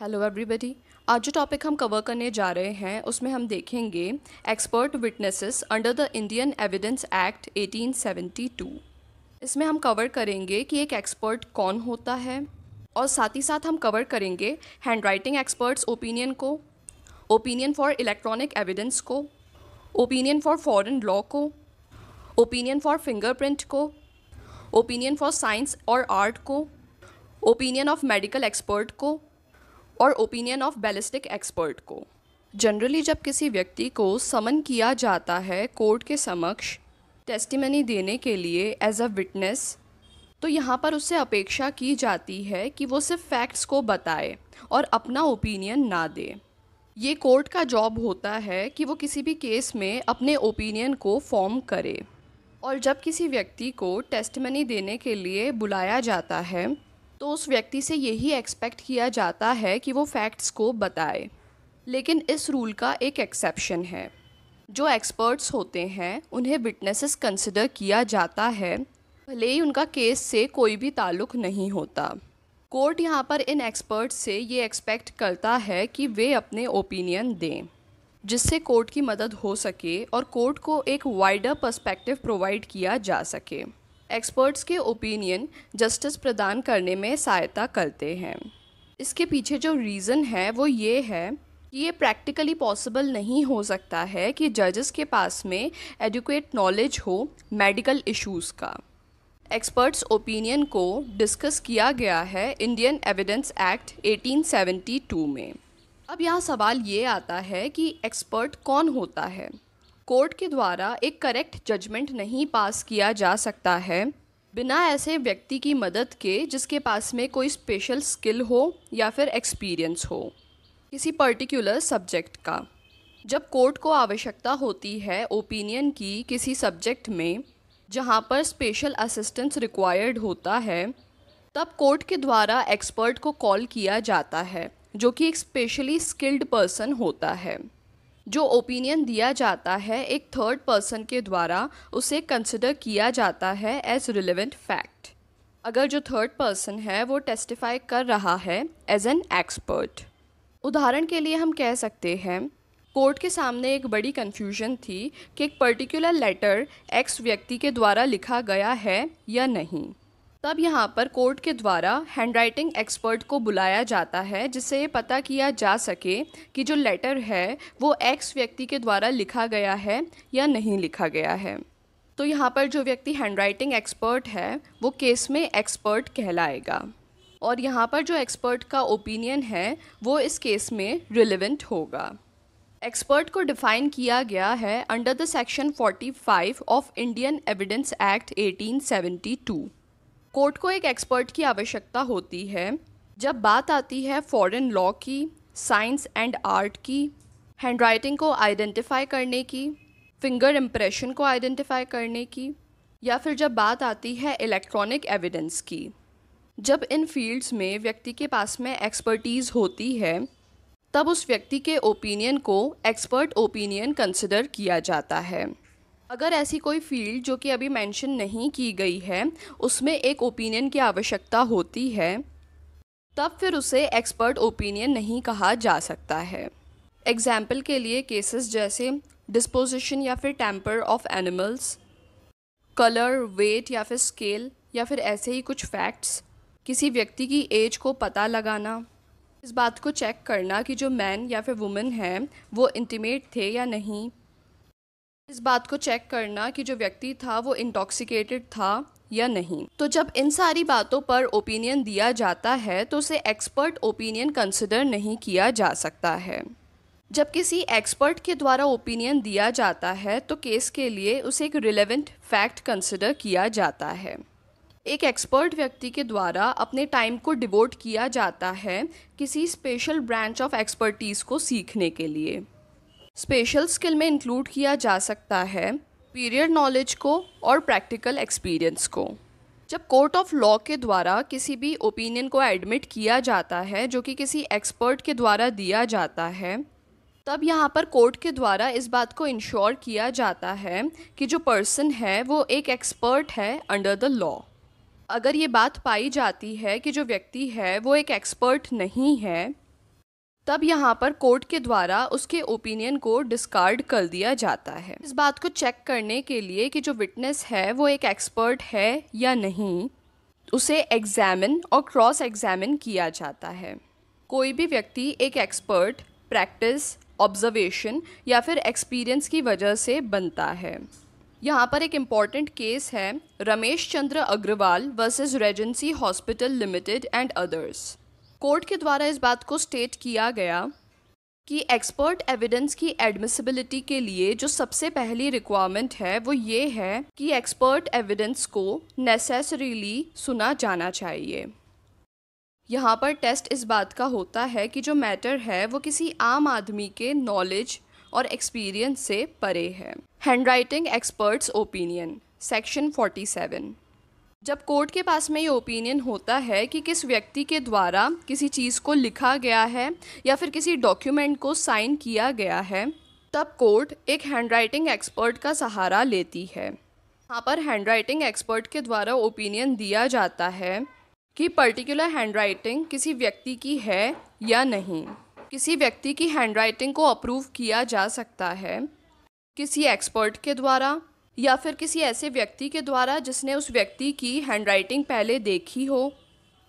Hello everybody आज जो topic हम कवर करने जा रहे हैं, उसमें हम देखेंगे expert witnesses under the Indian evidence act 1872 इसमें हम कवर करेंगे कि एक एक्सपर्ट कौन होता है और साथ ही साथ हम कवर करेंगे हैंड राइटिंग एक्सपर्ट्स ओपिनियन को ओपिनियन फॉर इलेक्ट्रॉनिक एविडेंस को ओपिनियन फॉर फॉरेन लॉ को ओपिनियन फॉर फिंगरप्रिंट को ओपिनियन फॉर साइंस और आर्ट को ओपिनियन ऑफ़ मेडिकल एक्सपर्ट को और ओपिनियन ऑफ़ बैलिस्टिक एक्सपर्ट को। जनरली जब किसी व्यक्ति को समन किया जाता है कोर्ट के समक्ष टेस्टिमनी देने के लिए एज अ विटनेस तो यहाँ पर उससे अपेक्षा की जाती है कि वो सिर्फ़ फैक्ट्स को बताए और अपना ओपिनियन ना दे। ये कोर्ट का जॉब होता है कि वो किसी भी केस में अपने ओपिनियन को फॉर्म करे। और जब किसी व्यक्ति को टेस्टमनी देने के लिए बुलाया जाता है तो उस व्यक्ति से यही एक्सपेक्ट किया जाता है कि वो फैक्ट्स को बताए। लेकिन इस रूल का एक एक्सेप्शन है। जो एक्सपर्ट्स होते हैं, उन्हें विटनेसेस कंसिडर किया जाता है। भले ही उनका केस से कोई भी ताल्लुक़ नहीं होता। कोर्ट यहाँ पर इन एक्सपर्ट्स से ये एक्सपेक्ट करता है कि वे अपने ओपिनियन दें, जिससे कोर्ट की मदद हो सके और कोर्ट को एक वाइडर पर्सपेक्टिव प्रोवाइड किया जा सके। एक्सपर्ट्स के ओपिनियन जस्टिस प्रदान करने में सहायता करते हैं। इसके पीछे जो रीज़न है, वो ये है कि ये प्रैक्टिकली पॉसिबल नहीं हो सकता है कि जजेस के पास में एडुकेट नॉलेज हो मेडिकल इश्यूज़ का। एक्सपर्ट्स ओपिनियन को डिस्कस किया गया है इंडियन एविडेंस एक्ट 1872 में। अब यहाँ सवाल ये आता है कि एक्सपर्ट कौन होता है? कोर्ट के द्वारा एक करेक्ट जजमेंट नहीं पास किया जा सकता है। बिना ऐसे व्यक्ति की मदद के जिसके पास में कोई स्पेशल स्किल हो या फिर एक्सपीरियंस हो। किसी पर्टिकुलर सब्जेक्ट का। जब कोर्ट को आवश्यकता होती है ओपिनियन की किसी सब्जेक्ट में, जहाँ पर स्पेशल असिस्टेंस रिक्वायर्ड होता है, तब कोर्ट के द्वारा एक्सपर्ट को कॉल किया जाता है, जो कि एक स्पेशली स्किल्ड पर्सन होता है। जो ओपिनियन दिया जाता है, एक थर्ड पर्सन के द्वारा उसे कंसिडर किया जाता है एज रिलेवेंट फैक्ट अगर जो थर्ड पर्सन है, वो टेस्टिफाई कर रहा है एज एन एक्सपर्ट उदाहरण के लिए हम कह सकते हैं कोर्ट के सामने एक बड़ी कन्फ्यूज़न थी कि एक पर्टिकुलर लेटर एक्स व्यक्ति के द्वारा लिखा गया है या नहीं। तब यहाँ पर कोर्ट के द्वारा हैंडराइटिंग एक्सपर्ट को बुलाया जाता है, जिससे ये पता किया जा सके कि जो लेटर है, वो एक्स व्यक्ति के द्वारा लिखा गया है या नहीं लिखा गया है। तो यहाँ पर जो व्यक्ति हैंडराइटिंग एक्सपर्ट है, वो केस में एक्सपर्ट कहलाएगा। और यहाँ पर जो एक्सपर्ट का ओपिनियन है, वो इस केस में रिलेवेंट होगा। एक्सपर्ट को डिफ़ाइन किया गया है under the section 45 of Indian evidence act 1872 court को एक एक्सपर्ट की आवश्यकता होती है। जब बात आती है फॉरेन लॉ की साइंस एंड आर्ट की हैंडराइटिंग को आइडेंटिफाई करने की फिंगर इम्प्रेशन को आइडेंटिफाई करने की, या फिर जब बात आती है इलेक्ट्रॉनिक एविडेंस की, जब इन फील्ड्स में व्यक्ति के पास में एक्सपर्टीज़ होती है, तब उस व्यक्ति के ओपिनियन को एक्सपर्ट ओपिनियन कंसिडर किया जाता है। अगर ऐसी कोई फ़ील्ड जो कि अभी मेंशन नहीं की गई है, उसमें एक ओपिनियन की आवश्यकता होती है, तब फिर उसे एक्सपर्ट ओपिनियन नहीं कहा जा सकता है। एग्ज़ाम्पल के लिए केसेस जैसे डिस्पोजिशन या फिर temper of animals colour weight या फिर स्केल या फिर ऐसे ही कुछ फैक्ट्स किसी व्यक्ति की एज को पता लगाना। इस बात को चेक करना कि जो मैन या फिर वुमेन है, वो इंटीमेट थे या नहीं। इस बात को चेक करना कि जो व्यक्ति था वो इंटॉक्सिकेटेड था या नहीं। तो जब इन सारी बातों पर ओपिनियन दिया जाता है तो उसे एक्सपर्ट ओपिनियन कंसिडर नहीं किया जा सकता है। जब किसी एक्सपर्ट के द्वारा ओपिनियन दिया जाता है तो केस के लिए उसे एक रिलेवेंट फैक्ट कंसिडर किया जाता है। एक एक्सपर्ट व्यक्ति के द्वारा अपने टाइम को डिवोट किया जाता है किसी स्पेशल ब्रांच ऑफ़ एक्सपर्टीज़ को सीखने के लिए। स्पेशल स्किल में इंक्लूड किया जा सकता है पीरियड नॉलेज को और प्रैक्टिकल एक्सपीरियंस को। जब कोर्ट ऑफ़ लॉ के द्वारा किसी भी ओपिनियन को एडमिट किया जाता है, जो कि किसी एक्सपर्ट के द्वारा दिया जाता है, तब यहाँ पर कोर्ट के द्वारा इस बात को इंश्योर किया जाता है कि जो पर्सन है, वो एक एक्सपर्ट है अंडर द लॉ अगर ये बात पाई जाती है कि जो व्यक्ति है, वो एक एक्सपर्ट नहीं है तब यहाँ पर कोर्ट के द्वारा उसके ओपिनियन को डिस्कार्ड कर दिया जाता है। इस बात को चेक करने के लिए कि जो विटनेस है, वो एक एक्सपर्ट है या नहीं, उसे एग्जामिन और क्रॉस एग्जामिन किया जाता है। कोई भी व्यक्ति एक एक्सपर्ट प्रैक्टिस ऑब्जर्वेशन या फिर एक्सपीरियंस की वजह से बनता है। यहाँ पर एक इंपॉर्टेंट केस है, Ramesh Chandra Agrawal versus Regency Hospital Limited and others court के द्वारा इस बात को स्टेट किया गया कि एक्सपर्ट एविडेंस की एडमिसिबिलिटी के लिए जो सबसे पहली रिक्वायरमेंट है, वो ये है कि एक्सपर्ट एविडेंस को नेसेसरीली सुना जाना चाहिए। यहाँ पर टेस्ट इस बात का होता है कि जो मैटर है, वो किसी आम आदमी के नॉलेज और एक्सपीरियंस से परे है। Hand writing experts opinion section 47 जब कोर्ट के पास में ये ओपिनियन होता है कि किस व्यक्ति के द्वारा किसी चीज़ को लिखा गया है या फिर किसी डॉक्यूमेंट को साइन किया गया है, तब कोर्ट एक हैंडराइटिंग एक्सपर्ट का सहारा लेती है। यहाँ पर हैंडराइटिंग एक्सपर्ट के द्वारा ओपिनियन दिया जाता है कि पर्टिकुलर हैंडराइटिंग किसी व्यक्ति की है या नहीं। किसी व्यक्ति की हैंडराइटिंग को अप्रूव किया जा सकता है किसी एक्सपर्ट के द्वारा। या फिर किसी ऐसे व्यक्ति के द्वारा जिसने उस व्यक्ति की हैंडराइटिंग पहले देखी हो,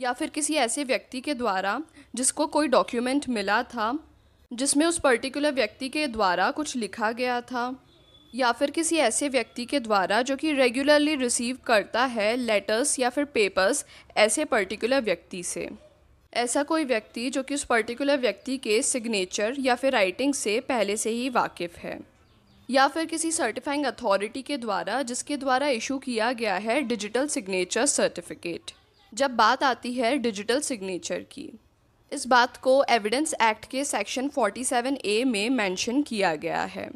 या फिर किसी ऐसे व्यक्ति के द्वारा जिसको कोई डॉक्यूमेंट मिला था, जिसमें उस पर्टिकुलर व्यक्ति के द्वारा कुछ लिखा गया था, या फिर किसी ऐसे व्यक्ति के द्वारा जो कि रेगुलरली रिसीव करता है लेटर्स या फिर पेपर्स ऐसे पर्टिकुलर व्यक्ति से। ऐसा कोई व्यक्ति जो कि उस पर्टिकुलर व्यक्ति के सिग्नेचर या फिर राइटिंग से पहले से ही वाकिफ़ है। या फिर किसी सर्टिफाइंग अथॉरिटी के द्वारा, जिसके द्वारा इशू किया गया है डिजिटल सिग्नेचर सर्टिफिकेट जब बात आती है डिजिटल सिग्नेचर की, इस बात को एविडेंस एक्ट के सेक्शन 47 ए में मेंशन किया गया है।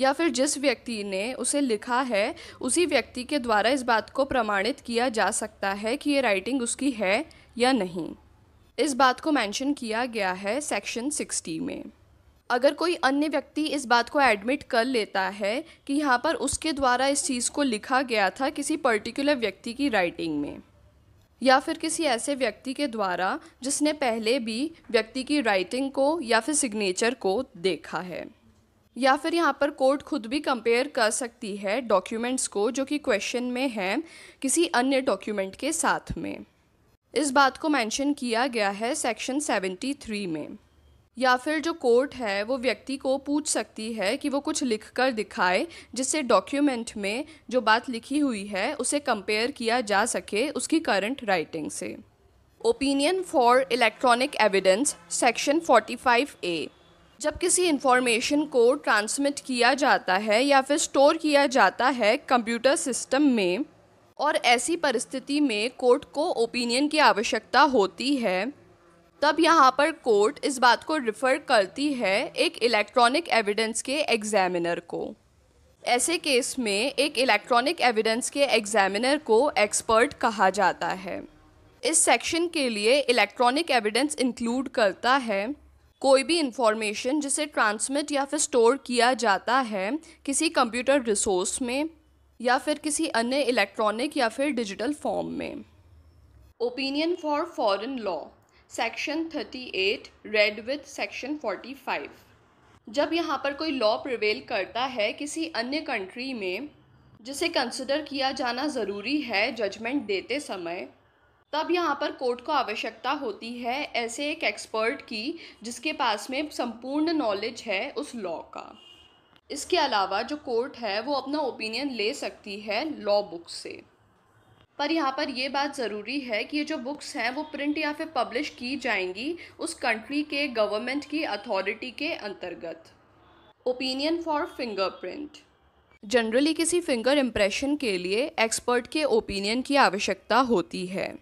या फिर जिस व्यक्ति ने उसे लिखा है, उसी व्यक्ति के द्वारा इस बात को प्रमाणित किया जा सकता है कि ये राइटिंग उसकी है या नहीं। इस बात को मेंशन किया गया है सेक्शन 60 में। अगर कोई अन्य व्यक्ति इस बात को एडमिट कर लेता है कि यहाँ पर उसके द्वारा इस चीज़ को लिखा गया था किसी पर्टिकुलर व्यक्ति की राइटिंग में, या फिर किसी ऐसे व्यक्ति के द्वारा जिसने पहले भी व्यक्ति की राइटिंग को या फिर सिग्नेचर को देखा है, या फिर यहाँ पर कोर्ट खुद भी कंपेयर कर सकती है डॉक्यूमेंट्स को जो कि क्वेश्चन में है किसी अन्य डॉक्यूमेंट के साथ में। इस बात को मेंशन किया गया है सेक्शन 73 में। या फिर जो कोर्ट है, वो व्यक्ति को पूछ सकती है कि वो कुछ लिख कर दिखाए, जिससे डॉक्यूमेंट में जो बात लिखी हुई है, उसे कंपेयर किया जा सके उसकी करंट राइटिंग से। Opinion for electronic evidence section 45 A जब किसी इंफॉर्मेशन को ट्रांसमिट किया जाता है या फिर स्टोर किया जाता है कंप्यूटर सिस्टम में, और ऐसी परिस्थिति में कोर्ट को ओपिनियन की आवश्यकता होती है तब यहाँ पर कोर्ट इस बात को रिफ़र करती है एक इलेक्ट्रॉनिक एविडेंस के एग्जामिनर को। ऐसे केस में एक इलेक्ट्रॉनिक एविडेंस के एग्जामिनर को एक्सपर्ट कहा जाता है। इस सेक्शन के लिए इलेक्ट्रॉनिक एविडेंस इंक्लूड करता है। कोई भी इंफॉर्मेशन जिसे ट्रांसमिट या फिर स्टोर किया जाता है किसी कंप्यूटर रिसोर्स में या फिर किसी अन्य इलेक्ट्रॉनिक या फिर डिजिटल फॉर्म में। Opinion for foreign law section 38 read with section 45 जब यहाँ पर कोई लॉ प्रिवेल करता है किसी अन्य कंट्री में, जिसे कंसिडर किया जाना ज़रूरी है जजमेंट देते समय, तब यहाँ पर कोर्ट को आवश्यकता होती है ऐसे एक एक्सपर्ट की, जिसके पास में संपूर्ण नॉलेज है उस लॉ का। इसके अलावा जो कोर्ट है, वो अपना ओपिनियन ले सकती है लॉ बुक से। पर यहाँ पर ये बात ज़रूरी है कि ये जो बुक्स हैं, वो प्रिंट या फिर पब्लिश की जाएँगी उस कंट्री के गवर्नमेंट की अथॉरिटी के अंतर्गत। ओपिनियन फॉर फिंगरप्रिंट जनरली किसी फिंगर इम्प्रेशन के लिए एक्सपर्ट के ओपिनियन की आवश्यकता होती है।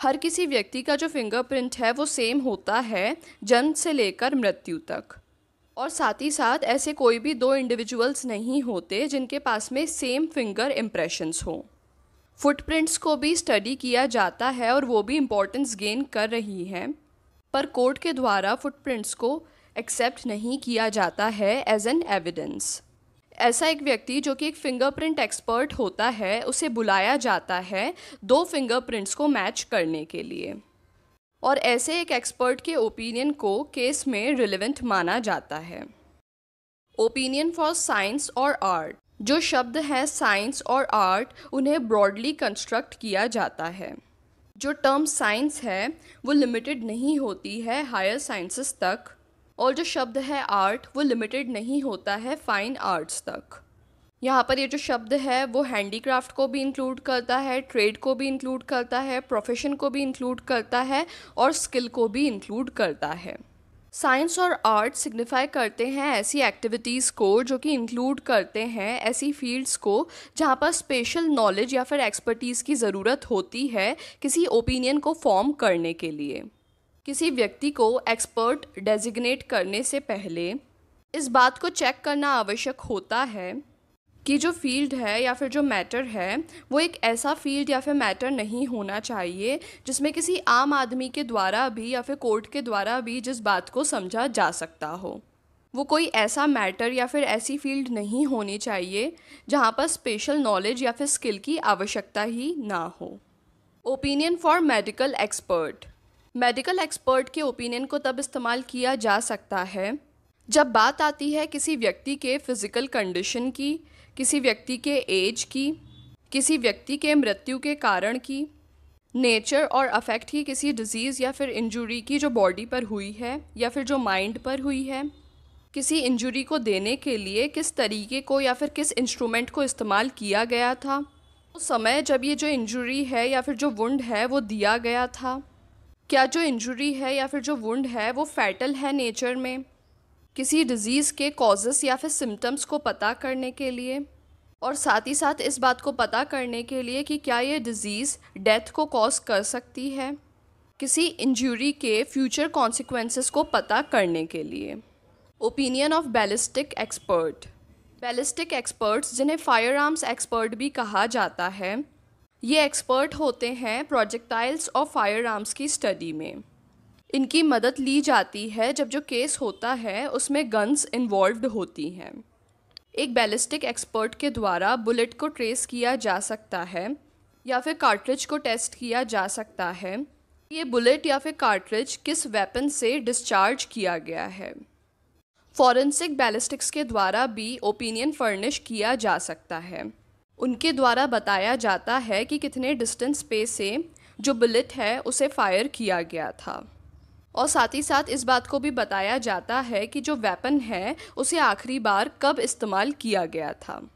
हर किसी व्यक्ति का जो फिंगरप्रिंट है, वो सेम होता है, जन्म से लेकर मृत्यु तक। और साथ ही साथ ऐसे कोई भी दो इंडिविजुअल्स नहीं होते जिनके पास में सेम फिंगर इम्प्रेशंस हों। फुटप्रिंट्स को भी स्टडी किया जाता है और वो भी इम्पोर्टेंस गेन कर रही हैं। पर कोर्ट के द्वारा फुटप्रिंट्स को एक्सेप्ट नहीं किया जाता है एज एन एविडेंस ऐसा एक व्यक्ति जो कि एक फिंगरप्रिंट एक्सपर्ट होता है, उसे बुलाया जाता है दो फिंगरप्रिंट्स को मैच करने के लिए। और ऐसे एक एक्सपर्ट के ओपिनियन को केस में रिलेवेंट माना जाता है। ओपिनियन फॉर साइंस और आर्ट जो शब्द हैं साइंस और आर्ट, उन्हें ब्रॉडली कंस्ट्रक्ट किया जाता है। जो टर्म साइंस है, वो लिमिटेड नहीं होती है हायर साइंसेस तक, और जो शब्द है आर्ट, वो लिमिटेड नहीं होता है फाइन आर्ट्स तक। यहाँ पर ये जो शब्द है, वो हैंडीक्राफ्ट को भी इंक्लूड करता है, ट्रेड को भी इंक्लूड करता है, प्रोफेशन को भी इंक्लूड करता है, और स्किल को भी इंक्लूड करता है। साइंस और आर्ट सिग्निफाई करते हैं ऐसी एक्टिविटीज़ को जो कि इंक्लूड करते हैं ऐसी फील्ड्स को जहाँ पर स्पेशल नॉलेज या फिर एक्सपर्टीज़ की ज़रूरत होती है किसी ओपिनियन को फॉर्म करने के लिए। किसी व्यक्ति को एक्सपर्ट डेजिग्नेट करने से पहले इस बात को चेक करना आवश्यक होता है कि जो फ़ील्ड है या फिर जो मैटर है, वो एक ऐसा फ़ील्ड या फिर मैटर नहीं होना चाहिए, जिसमें किसी आम आदमी के द्वारा भी या फिर कोर्ट के द्वारा भी जिस बात को समझा जा सकता हो। वो कोई ऐसा मैटर या फिर ऐसी फ़ील्ड नहीं होनी चाहिए, जहाँ पर स्पेशल नॉलेज या फिर स्किल की आवश्यकता ही ना हो। Opinion for medical expert. Medical expert के ओपिनियन को तब इस्तेमाल किया जा सकता है, जब बात आती है किसी व्यक्ति के फ़िज़िकल कंडीशन की किसी व्यक्ति के एज की, किसी व्यक्ति के मृत्यु के कारण की, नेचर और अफेक्ट की किसी डिज़ीज़ या फिर इंजरी की जो बॉडी पर हुई है या फिर जो माइंड पर हुई है। किसी इंजरी को देने के लिए किस तरीके को या फिर किस इंस्ट्रूमेंट को इस्तेमाल किया गया था? उस समय जब ये जो इंजरी है या फिर जो वुंड है वो दिया गया था। क्या जो इंजरी है या फिर जो वुंड है वो फैटल है नेचर में? किसी डिज़ीज़ के कॉजेस या फिर सिम्टम्स को पता करने के लिए और साथ ही साथ इस बात को पता करने के लिए कि क्या ये डिज़ीज़ डेथ को कॉज कर सकती है। किसी इंजरी के फ्यूचर कॉन्सिक्वेंसेस को पता करने के लिए। Opinion of ballistic expert ballistic experts जिन्हें फायर आर्म्स एक्सपर्ट भी कहा जाता है, ये एक्सपर्ट होते हैं प्रोजेक्टाइल्स और फायर आर्म्स की स्टडी में। इनकी मदद ली जाती है जब जो केस होता है, उसमें गन्स इन्वॉल्व्ड होती हैं। एक बैलिस्टिक एक्सपर्ट के द्वारा बुलेट को ट्रेस किया जा सकता है, या फिर कार्ट्रिज को टेस्ट किया जा सकता है। ये बुलेट या फिर कार्ट्रिज किस वेपन से डिस्चार्ज किया गया है? फॉरेंसिक बैलिस्टिक्स के द्वारा भी ओपिनियन फर्निश किया जा सकता है। उनके द्वारा बताया जाता है कि कितने डिस्टेंस पे से जो बुलेट है, उसे फायर किया गया था। और साथ ही साथ इस बात को भी बताया जाता है कि जो वेपन है, उसे आखिरी बार कब इस्तेमाल किया गया था।